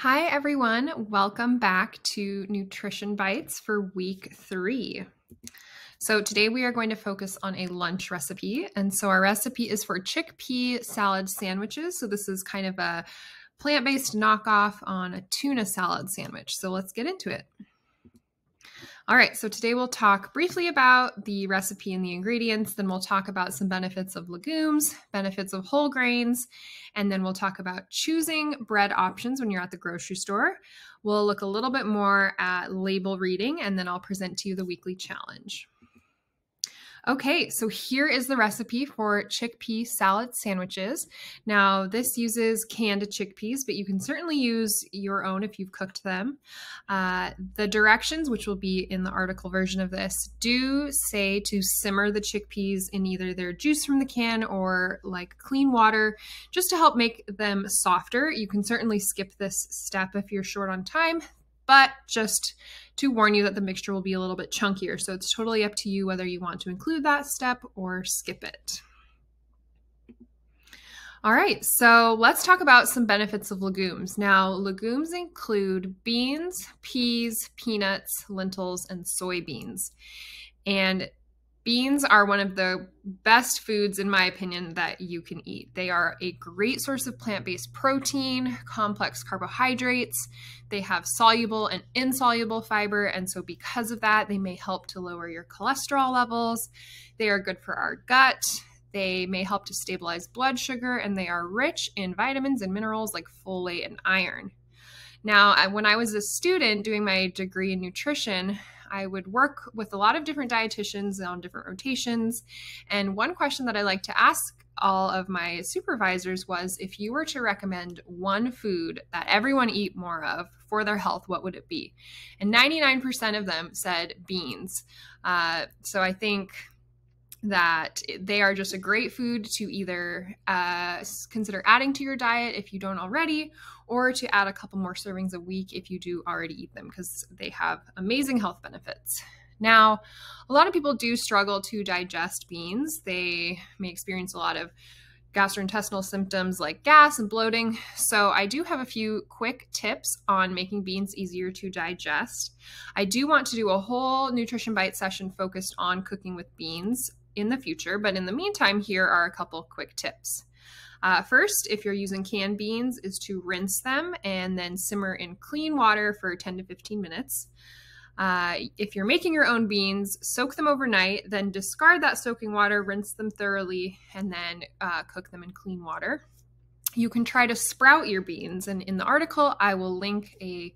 Hi, everyone. Welcome back to Nutrition Bites for week three. So, today we are going to focus on a lunch recipe. And so, our recipe is for chickpea salad sandwiches. So, this is kind of a plant based knockoff on a tuna salad sandwich. So, let's get into it. All right, so today we'll talk briefly about the recipe and the ingredients, then we'll talk about some benefits of legumes, benefits of whole grains, and then we'll talk about choosing bread options when you're at the grocery store. We'll look a little bit more at label reading, and then I'll present to you the weekly challenge. Okay, so here is the recipe for chickpea salad sandwiches. Now, this uses canned chickpeas, but you can certainly use your own if you've cooked them. Uh, the directions, which will be in the article version of this, do say to simmer the chickpeas in either their juice from the can or like clean water just to help make them softer. You can certainly skip this step if you're short on time but just to warn you that the mixture will be a little bit chunkier. So it's totally up to you whether you want to include that step or skip it. All right, so let's talk about some benefits of legumes. Now, legumes include beans, peas, peanuts, lentils, and soybeans. And Beans are one of the best foods, in my opinion, that you can eat. They are a great source of plant based protein, complex carbohydrates. They have soluble and insoluble fiber. And so, because of that, they may help to lower your cholesterol levels. They are good for our gut. They may help to stabilize blood sugar, and they are rich in vitamins and minerals like folate and iron. Now, when I was a student doing my degree in nutrition, I would work with a lot of different dietitians on different rotations. And one question that I like to ask all of my supervisors was if you were to recommend one food that everyone eat more of for their health, what would it be? And 99% of them said beans. Uh, so I think that they are just a great food to either uh, consider adding to your diet if you don't already, or to add a couple more servings a week if you do already eat them because they have amazing health benefits. Now, a lot of people do struggle to digest beans. They may experience a lot of gastrointestinal symptoms like gas and bloating. So, I do have a few quick tips on making beans easier to digest. I do want to do a whole nutrition bite session focused on cooking with beans in the future, but in the meantime, here are a couple quick tips. Uh, first, if you're using canned beans, is to rinse them and then simmer in clean water for 10 to 15 minutes. Uh, if you're making your own beans, soak them overnight, then discard that soaking water, rinse them thoroughly, and then uh, cook them in clean water. You can try to sprout your beans, and in the article, I will link a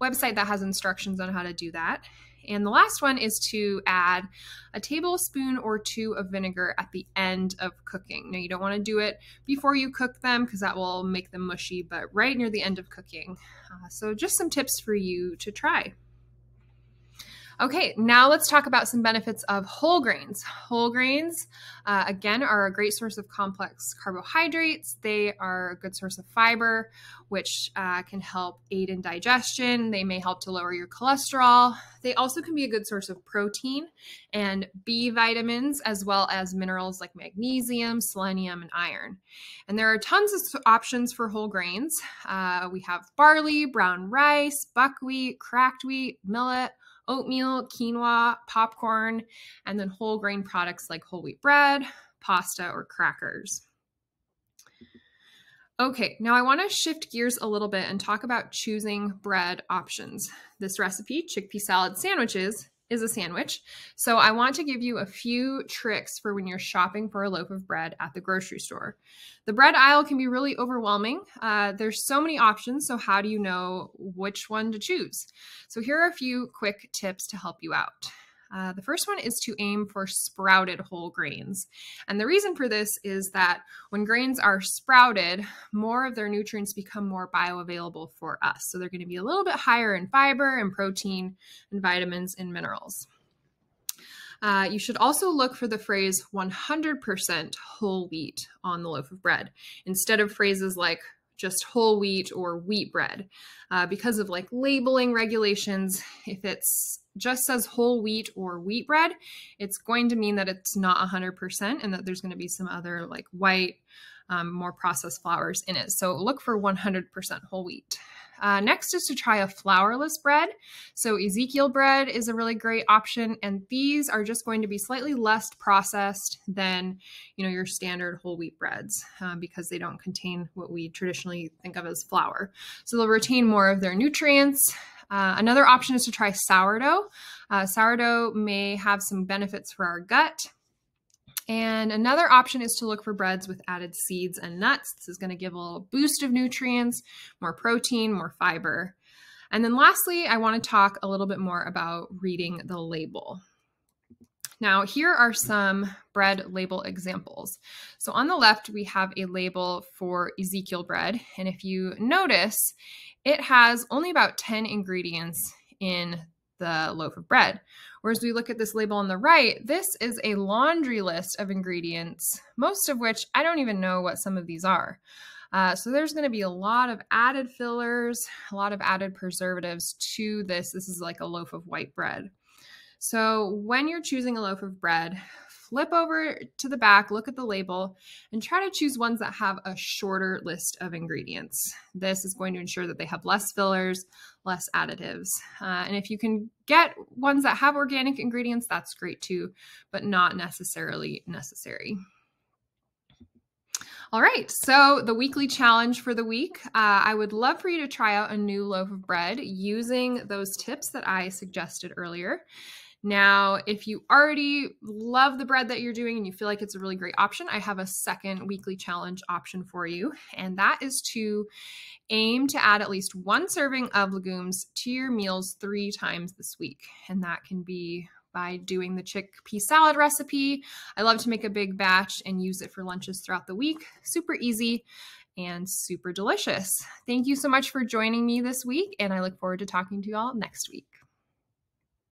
website that has instructions on how to do that. And the last one is to add a tablespoon or two of vinegar at the end of cooking. Now, you don't want to do it before you cook them because that will make them mushy, but right near the end of cooking. Uh, so, just some tips for you to try. Okay, now let's talk about some benefits of whole grains. Whole grains, uh, again, are a great source of complex carbohydrates. They are a good source of fiber, which uh, can help aid in digestion. They may help to lower your cholesterol. They also can be a good source of protein and B vitamins, as well as minerals like magnesium, selenium, and iron. And there are tons of options for whole grains. Uh, we have barley, brown rice, buckwheat, cracked wheat, millet oatmeal, quinoa, popcorn, and then whole grain products like whole wheat bread, pasta, or crackers. Okay, now I want to shift gears a little bit and talk about choosing bread options. This recipe, chickpea salad sandwiches, is a sandwich. So I want to give you a few tricks for when you're shopping for a loaf of bread at the grocery store. The bread aisle can be really overwhelming. Uh, there's so many options. So how do you know which one to choose? So here are a few quick tips to help you out. Uh, the first one is to aim for sprouted whole grains. And the reason for this is that when grains are sprouted, more of their nutrients become more bioavailable for us. So they're going to be a little bit higher in fiber and protein and vitamins and minerals. Uh, you should also look for the phrase 100% whole wheat on the loaf of bread instead of phrases like just whole wheat or wheat bread. Uh, because of like labeling regulations, if it's just says whole wheat or wheat bread, it's going to mean that it's not 100% and that there's going to be some other like white, um, more processed flours in it. So look for 100% whole wheat. Uh, next is to try a flourless bread. So Ezekiel bread is a really great option, and these are just going to be slightly less processed than you know your standard whole wheat breads uh, because they don't contain what we traditionally think of as flour. So they'll retain more of their nutrients. Uh, another option is to try sourdough. Uh, sourdough may have some benefits for our gut. And another option is to look for breads with added seeds and nuts. This is going to give a little boost of nutrients, more protein, more fiber. And then lastly, I want to talk a little bit more about reading the label. Now, here are some bread label examples. So on the left, we have a label for Ezekiel bread. And if you notice, it has only about 10 ingredients in the loaf of bread. Whereas we look at this label on the right, this is a laundry list of ingredients, most of which I don't even know what some of these are. Uh, so there's going to be a lot of added fillers, a lot of added preservatives to this. This is like a loaf of white bread. So when you're choosing a loaf of bread, flip over to the back, look at the label, and try to choose ones that have a shorter list of ingredients. This is going to ensure that they have less fillers, less additives. Uh, and if you can get ones that have organic ingredients, that's great too, but not necessarily necessary. All right, so the weekly challenge for the week. Uh, I would love for you to try out a new loaf of bread using those tips that I suggested earlier. Now, if you already love the bread that you're doing and you feel like it's a really great option, I have a second weekly challenge option for you, and that is to aim to add at least one serving of legumes to your meals three times this week. And that can be by doing the chickpea salad recipe. I love to make a big batch and use it for lunches throughout the week. Super easy and super delicious. Thank you so much for joining me this week, and I look forward to talking to you all next week.